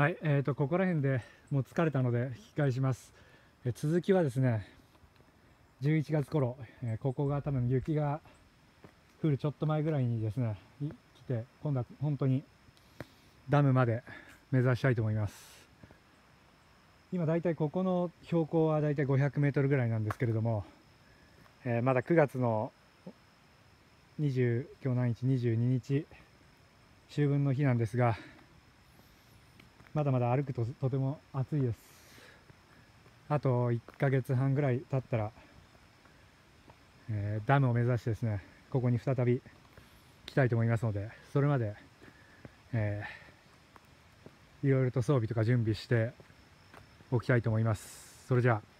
はい、えーと、ここら辺でもう疲れたので引き返します。え続きはですね、11月頃、えーここが多分雪が降るちょっと前ぐらいにですね、来て、今度は本当にダムまで目指したいと思います。今大体ここの標高は大体500メートルぐらいなんですけれども、えーまだ9月の20今日何日22日秋分の日なんですがまだまだ歩くととても暑いです。あと1ヶ月半ぐらい経ったら、えーダムを目指してですねここに再び来たいと思いますのでそれまで、えーいろいろと装備とか準備しておきたいと思います。それじゃあ。